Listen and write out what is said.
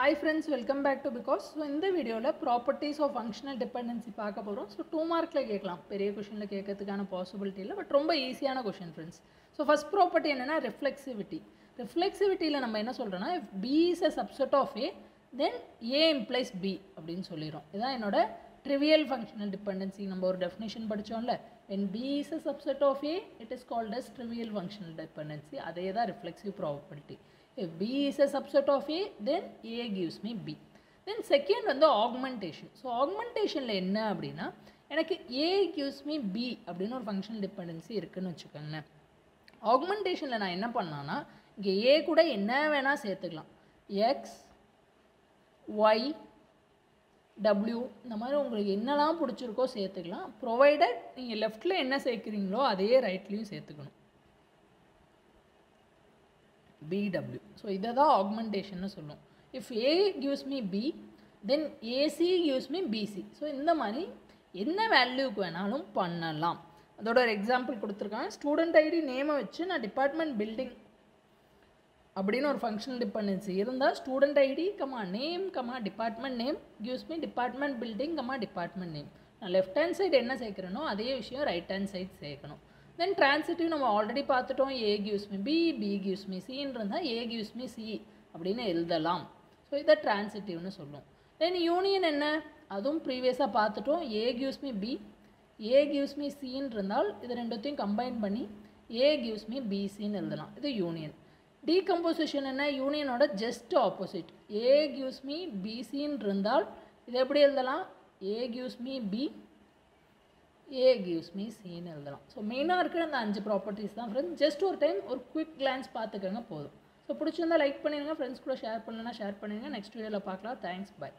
Hi friends welcome back to because so இந்த வீடியோவில் properties of functional dependency பார்க்க போகிறோம் ஸோ டூ மார்க்கில் கேட்கலாம். பெரிய கொஷனில் கேட்கறதுக்கான பாசிபிலிட்டி இல்லை பட் ரொம்ப ஈஸியான question friends so first property என்னென்னா ரிஃப்ளெக்சிவிட்டி ரிஃப்ளெக்சிவிட்டியில் நம்ம என்ன சொல்கிறோன்னா if B is a subset of A then A implies B அப்படின்னு சொல்லிடுறோம். இதான் என்னோட ட்ரிவியல் ஃபங்க்ஷனல் டிபெண்டன்சி நம்ம ஒரு டெஃபினேஷன் படித்தோம்ல என் B is a subset of A it is called as trivial functional dependency அதே தான் reflexive property if b is a subset of a then a gives me b. Then second வந்து augmentation. So augmentationல என்ன அப்படின்னா எனக்கு a gives me b அப்படின்னு ஒரு functional dependency இருக்குன்னு வச்சுக்கோங்களேன். ஆக்மெண்டேஷனில் நான் என்ன பண்ணான்னா இங்கே ஏ கூட என்ன வேணால் சேர்த்துக்கலாம். எக்ஸ் ஒய் டபிள்யூ இந்த மாதிரி உங்களுக்கு என்னெல்லாம் பிடிச்சிருக்கோ சேர்த்துக்கலாம். ப்ரொவைடட் நீங்கள் லெஃப்ட்டில் என்ன சேர்க்குறீங்களோ அதே ரைட்லேயும் சேர்த்துக்கணும். பிடபிள்யூ ஸோ இதை தான் ஆக்மெண்டேஷன்னு சொல்லும். If A gives me B then AC gives me BC so இந்த மாதிரி என்ன வேல்யூக்கு வேணாலும் பண்ணலாம். அதோட ஒரு எக்ஸாம்பிள் கொடுத்துருக்காங்க. ஸ்டூடெண்ட் ஐடி நேமை வச்சு நான் டிபார்ட்மெண்ட் பில்டிங் அப்படின்னு ஒரு ஃபங்க்ஷனல் டிபெண்டன்சி இருந்தால் student ID comma name comma department name gives me department building comma department name நான் லெஃப்ட் ஹேண்ட் சைடு என்ன சேர்க்குறேனோ அதே விஷயம் ரைட் ஹேண்ட் சைடு சேர்க்கணும். தென் டிரான்சிட்டிவ் நம்ம ஆல்ரெடி பார்த்துட்டோம். A gives me B B gives me சின்னு இருந்தால் ஏ கியூஸ் மீ சி அப்படின்னு எழுதலாம். ஸோ இதை டிரான்சிட்டிவ்னு சொல்லும். தென் யூனியன் என்ன? அதுவும் ப்ரீவியஸாக பார்த்துட்டோம். A கியூஸ் me B A கியூஸ் me சின்னு இருந்தால் இது ரெண்டுத்தையும் கம்பைன் பண்ணி ஏ கியூஸ் மீ பிசின்னு எழுதலாம். இது யூனியன் டீகம்போசிஷன் என்ன? யூனியனோட ஜஸ்ட் ஆப்போசிட் ஏ கியூஸ் மீ பிசின்னு இருந்தால் இது எப்படி எழுதலாம்? A gives me B A gives me சின்னு எழுதலாம். ஸோ மெயினாக இருக்கிற அந்த அஞ்சு ப்ராப்பர்ட்டிஸ் தான் ஃப்ரெண்ட்ஸ் ஜஸ்ட் ஒரு டைம் ஒரு குவிக் கிளான்ஸ் பார்த்துக்கோங்க போதும். ஸோ பிடிச்சிருந்தா லைக் பண்ணிடுங்க ஃப்ரெண்ட்ஸ் கூட ஷேர் பண்ணலன்னா ஷேர் பண்ணிடுங்க நெக்ஸ்ட் வீடியோவில் பார்க்கலாம். Thanks bye